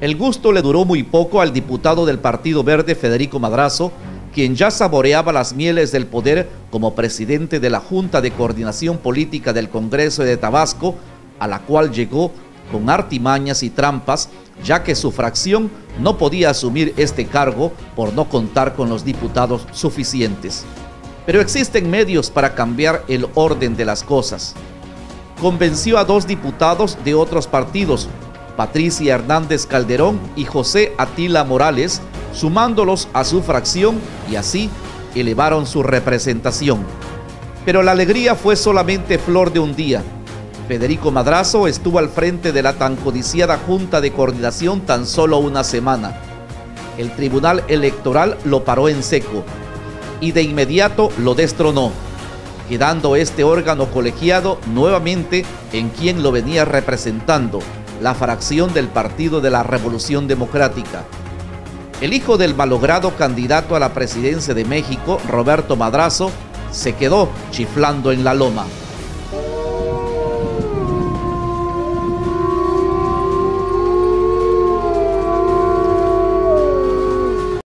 El gusto le duró muy poco al diputado del Partido Verde Federico Madrazo, quien ya saboreaba las mieles del poder como presidente de la Junta de Coordinación Política del Congreso de Tabasco, a la cual llegó con artimañas y trampas, ya que su fracción no podía asumir este cargo por no contar con los diputados suficientes. Pero existen medios para cambiar el orden de las cosas. Convenció a dos diputados de otros partidos, Patricia Hernández Calderón y José Atila Morales, sumándolos a su fracción y así elevaron su representación. Pero la alegría fue solamente flor de un día. Federico Madrazo estuvo al frente de la tan codiciada Junta de Coordinación tan solo una semana. El Tribunal Electoral lo paró en seco y de inmediato lo destronó, quedando este órgano colegiado nuevamente en quien lo venía representando, la fracción del Partido de la Revolución Democrática. El hijo del malogrado candidato a la presidencia de México, Roberto Madrazo, se quedó chiflando en la loma.